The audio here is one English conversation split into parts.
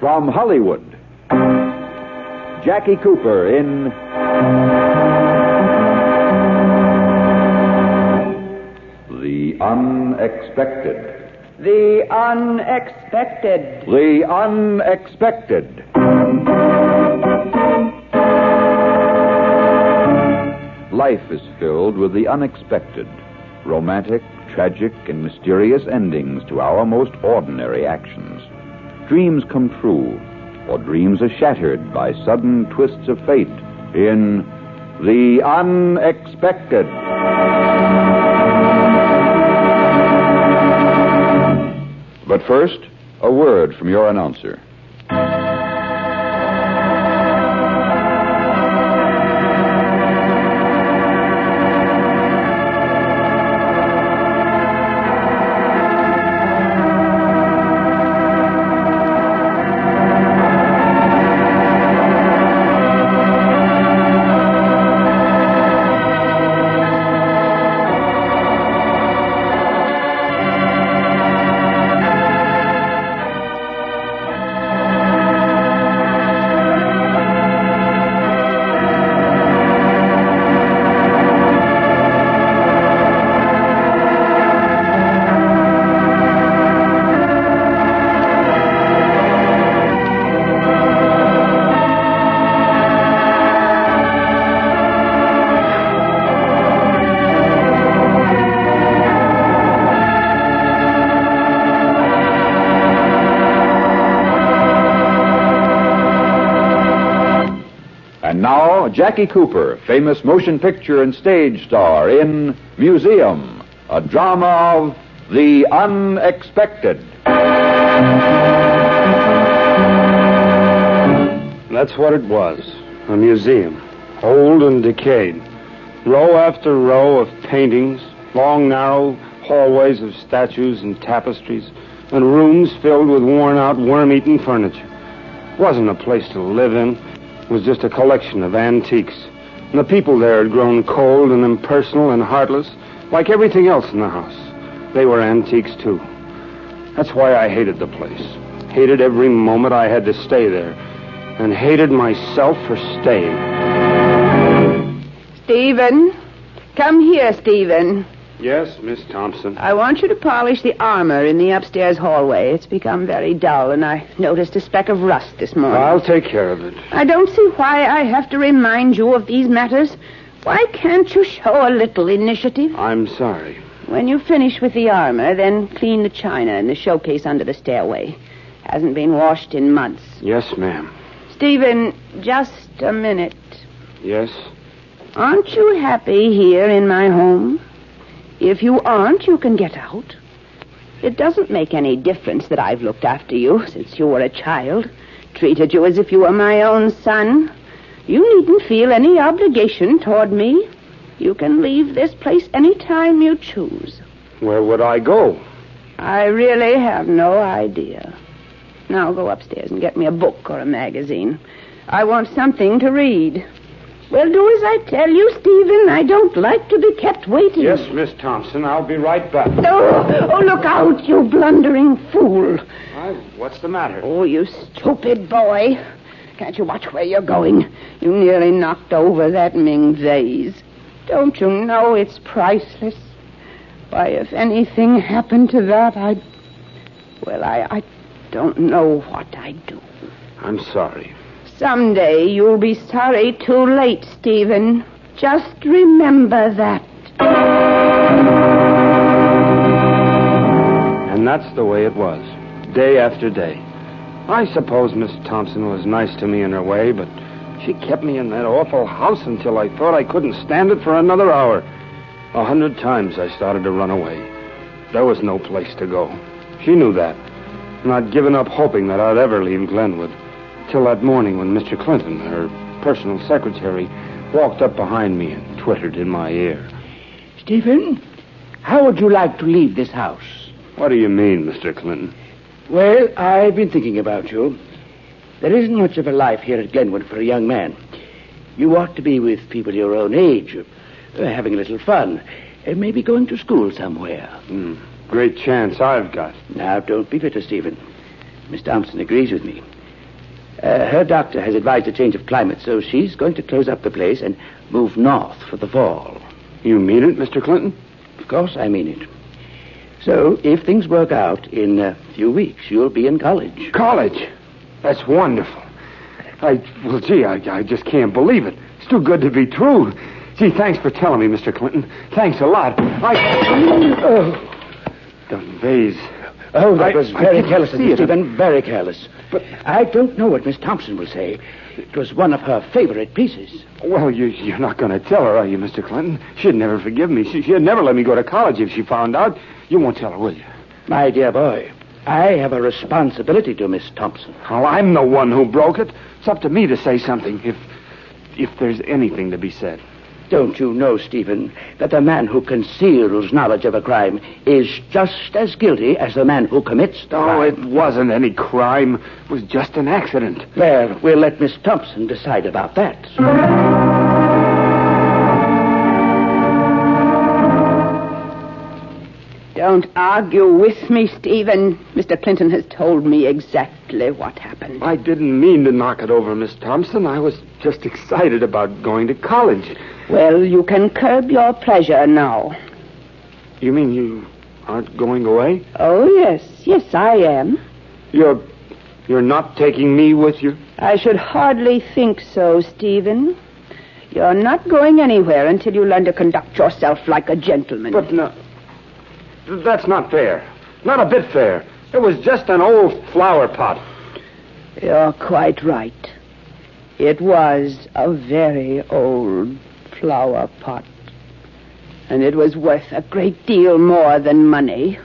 From Hollywood, Jackie Cooper in The Unexpected. The unexpected. The Unexpected. Life is filled with the unexpected, romantic, tragic, and mysterious endings to our most ordinary actions. Dreams come true, or dreams are shattered by sudden twists of fate in The Unexpected. But first, a word from your announcer. Jackie Cooper, famous motion picture and stage star in Museum, a drama of the unexpected. That's what it was a museum, old and decayed. Row after row of paintings, long, narrow hallways of statues and tapestries, and rooms filled with worn out, worm eaten furniture. It wasn't a place to live in, was just a collection of antiques. And the people there had grown cold and impersonal and heartless, like everything else in the house. They were antiques, too. That's why I hated the place. Hated every moment I had to stay there. And hated myself for staying. Stephen. Come here, Stephen. Yes, Miss Thompson. I want you to polish the armor in the upstairs hallway. It's become very dull, and I noticed a speck of rust this morning. I'll take care of it. I don't see why I have to remind you of these matters. Why can't you show a little initiative? I'm sorry. When you finish with the armor, then clean the china in the showcase under the stairway. Hasn't been washed in months. Yes, ma'am. Stephen, just a minute. Yes? Aren't you happy here in my home? If you aren't, you can get out. It doesn't make any difference that I've looked after you since you were a child, treated you as if you were my own son. You needn't feel any obligation toward me. You can leave this place any time you choose. Where would I go? I really have no idea. Now go upstairs and get me a book or a magazine. I want something to read. Well, do as I tell you, Stephen. I don't like to be kept waiting. Yes, Miss Thompson. I'll be right back. Oh, oh, look out, you blundering fool. I, what's the matter? Oh, you stupid boy. Can't you watch where you're going? You nearly knocked over that Ming vase. Don't you know it's priceless? Why, if anything happened to that, I'd. Well, I, I don't know what I'd do. I'm sorry. Someday you'll be sorry too late, Stephen. Just remember that. And that's the way it was, day after day. I suppose Miss Thompson was nice to me in her way, but she kept me in that awful house until I thought I couldn't stand it for another hour. A hundred times I started to run away. There was no place to go. She knew that. And I'd given up hoping that I'd ever leave Glenwood. Till that morning when Mr. Clinton, her personal secretary, walked up behind me and twittered in my ear. Stephen, how would you like to leave this house? What do you mean, Mr. Clinton? Well, I've been thinking about you. There isn't much of a life here at Glenwood for a young man. You ought to be with people your own age, uh, having a little fun, uh, maybe going to school somewhere. Great chance I've got. Now, don't be bitter, Stephen. Miss Thompson agrees with me. Uh, her doctor has advised a change of climate, so she's going to close up the place and move north for the fall. You mean it, Mr. Clinton? Of course, I mean it. So, if things work out, in a few weeks, you'll be in college. College? That's wonderful. I, well, gee, I, I just can't believe it. It's too good to be true. Gee, thanks for telling me, Mr. Clinton. Thanks a lot. I. Oh. The vase. Oh, that I- was very careless of you. Stephen. Very careless. But I don't know what Miss Thompson will say. It was one of her favorite pieces. Well, you, you're not going to tell her, are you, Mr. Clinton? She'd never forgive me. She, she'd never let me go to college if she found out. You won't tell her, will you? My dear boy, I have a responsibility to Miss Thompson. Well, I'm the one who broke it. It's up to me to say something if if there's anything to be said. Don't you know, Stephen, that the man who conceals knowledge of a crime is just as guilty as the man who commits the Oh, crime? it wasn't any crime. It was just an accident. Well, we'll let Miss Thompson decide about that. Don't argue with me, Stephen. Mr. Clinton has told me exactly what happened. I didn't mean to knock it over, Miss Thompson. I was just excited about going to college. Well, you can curb your pleasure now. You mean you aren't going away? Oh, yes, yes, I am. You're you're not taking me with you? I should hardly think so, Stephen. You're not going anywhere until you learn to conduct yourself like a gentleman. But no. That's not fair. Not a bit fair. It was just an old flower pot. You're quite right. It was a very old flower pot. And it was worth a great deal more than money.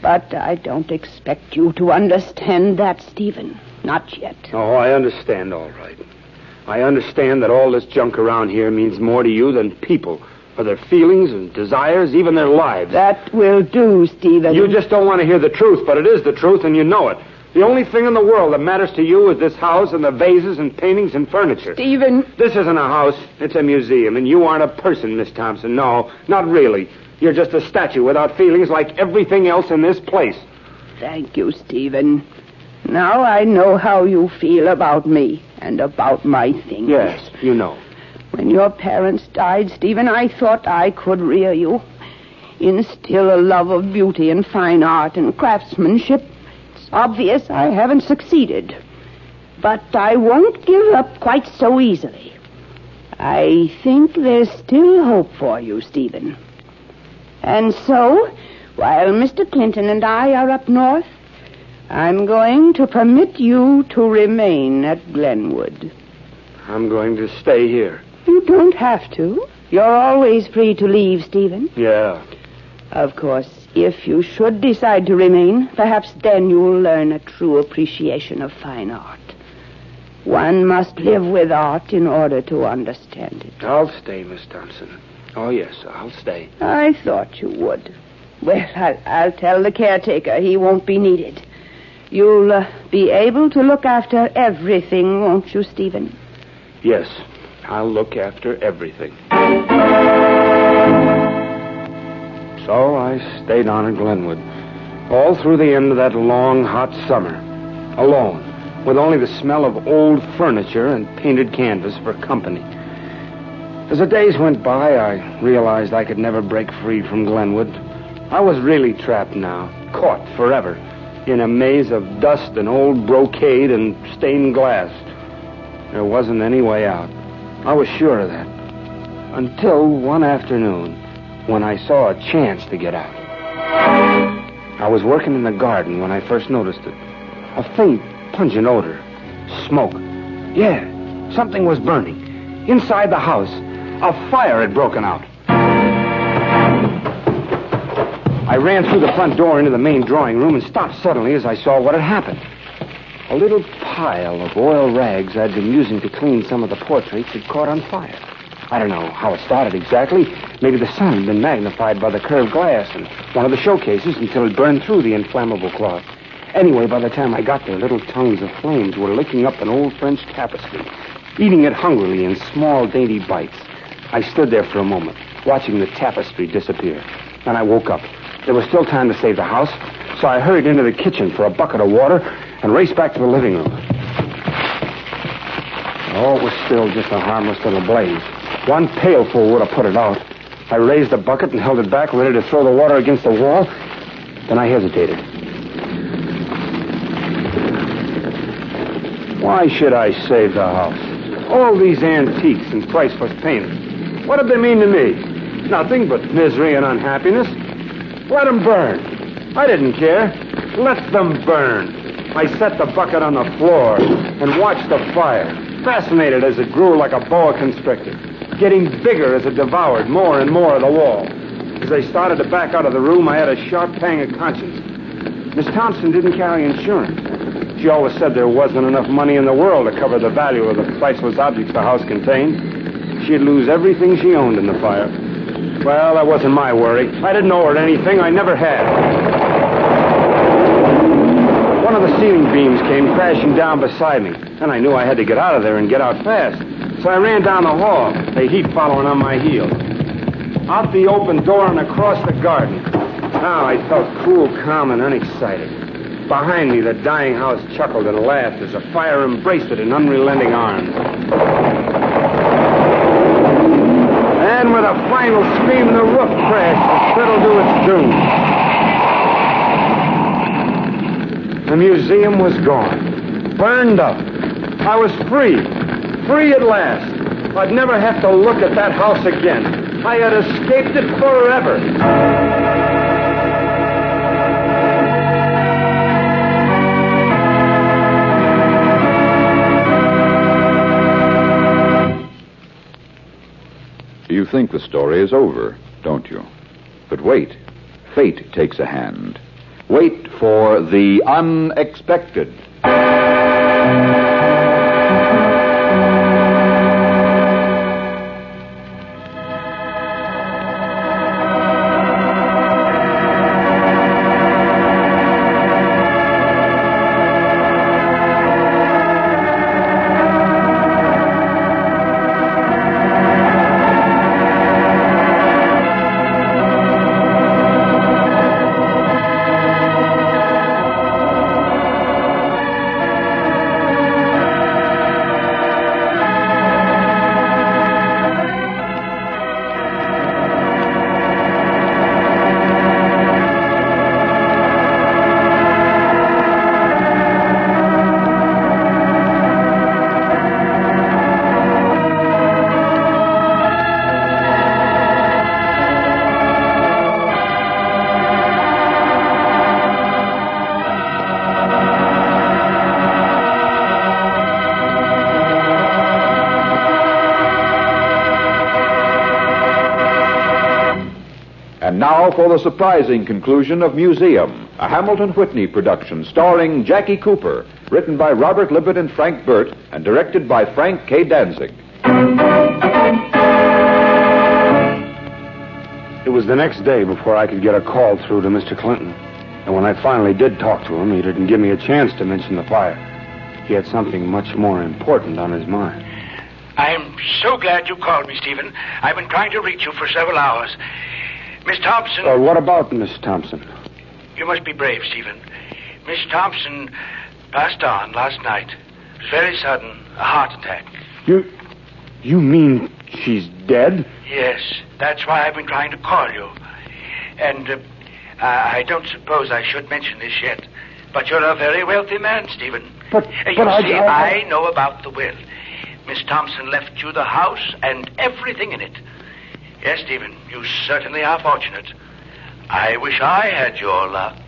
But I don't expect you to understand that, Stephen. Not yet. Oh, I understand all right. I understand that all this junk around here means more to you than people, or their feelings and desires, even their lives. That will do, Stephen. You just don't want to hear the truth, but it is the truth, and you know it. The only thing in the world that matters to you is this house and the vases and paintings and furniture. Stephen. This isn't a house, it's a museum, and you aren't a person, Miss Thompson. No, not really. You're just a statue without feelings like everything else in this place. Thank you, Stephen. Now I know how you feel about me and about my things. Yes, you know. When your parents died, Stephen, I thought I could rear you. Instill a love of beauty and fine art and craftsmanship. It's obvious I haven't succeeded. But I won't give up quite so easily. I think there's still hope for you, Stephen. And so, while Mr. Clinton and I are up north, I'm going to permit you to remain at Glenwood. I'm going to stay here. You don't have to. You're always free to leave, Stephen. Yeah. Of course, if you should decide to remain, perhaps then you'll learn a true appreciation of fine art. One must live with art in order to understand it. I'll stay, Miss Thompson. Oh, yes, I'll stay. I thought you would. Well, I'll, I'll tell the caretaker he won't be needed. You'll uh, be able to look after everything, won't you, Stephen? Yes, I'll look after everything. So I stayed on in Glenwood, all through the end of that long, hot summer, alone, with only the smell of old furniture and painted canvas for company. As the days went by, I realized I could never break free from Glenwood. I was really trapped now, caught forever, in a maze of dust and old brocade and stained glass. There wasn't any way out. I was sure of that. Until one afternoon, when I saw a chance to get out. I was working in the garden when I first noticed it. A faint, pungent odor. Smoke. Yeah, something was burning. Inside the house, a fire had broken out. I ran through the front door into the main drawing room and stopped suddenly as I saw what had happened. A little pile of oil rags I'd been using to clean some of the portraits had caught on fire. I don't know how it started exactly. Maybe the sun had been magnified by the curved glass in one of the showcases until it burned through the inflammable cloth. Anyway, by the time I got there, little tongues of flames were licking up an old French tapestry, eating it hungrily in small, dainty bites. I stood there for a moment, watching the tapestry disappear. Then I woke up. There was still time to save the house, so I hurried into the kitchen for a bucket of water and raced back to the living room. Oh, it was still just a harmless little blaze. One pailful would have put it out. I raised the bucket and held it back, ready to throw the water against the wall. Then I hesitated. Why should I save the house? All these antiques and priceless paintings. What did they mean to me? Nothing but misery and unhappiness. Let them burn. I didn't care. Let them burn. I set the bucket on the floor and watched the fire, fascinated as it grew like a boa constrictor, getting bigger as it devoured more and more of the wall. As I started to back out of the room, I had a sharp pang of conscience. Miss Thompson didn't carry insurance. She always said there wasn't enough money in the world to cover the value of the priceless objects the house contained. She'd lose everything she owned in the fire. Well, that wasn't my worry. I didn't owe her anything I never had. One of the ceiling beams came crashing down beside me, and I knew I had to get out of there and get out fast. So I ran down the hall, the heat following on my heels. Out the open door and across the garden. Now I felt cool, calm, and unexcited. Behind me, the dying house chuckled and laughed as the fire embraced it in unrelenting arms. And with a final scream, the roof crashed and settled to its doom. The museum was gone, burned up. I was free, free at last. I'd never have to look at that house again. I had escaped it forever. You think the story is over, don't you? But wait. Fate takes a hand. Wait for the unexpected. Surprising conclusion of Museum, a Hamilton Whitney production starring Jackie Cooper, written by Robert Libott and Frank Burt, and directed by Frank K. Danzig. It was the next day before I could get a call through to Mr. Clinton. And when I finally did talk to him, he didn't give me a chance to mention the fire. He had something much more important on his mind. I'm so glad you called me, Stephen. I've been trying to reach you for several hours. Miss Thompson. Uh, what about Miss Thompson? You must be brave, Stephen. Miss Thompson passed on last night. It was very sudden, a heart attack. You. You mean she's dead? Yes, that's why I've been trying to call you. And uh, I don't suppose I should mention this yet, but you're a very wealthy man, Stephen. But, Uh, but you I, see, I, I know about the will. Miss Thompson left you the house and everything in it. Yes, Stephen, you certainly are fortunate. I wish I had your luck.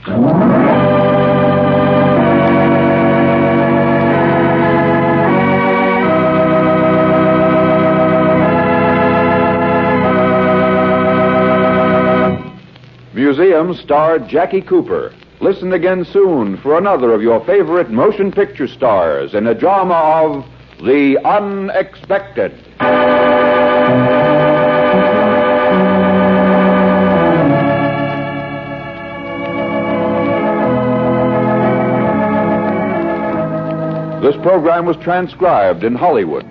Museum starred Jackie Cooper. Listen again soon for another of your favorite motion picture stars in a drama of The Unexpected. This program was transcribed in Hollywood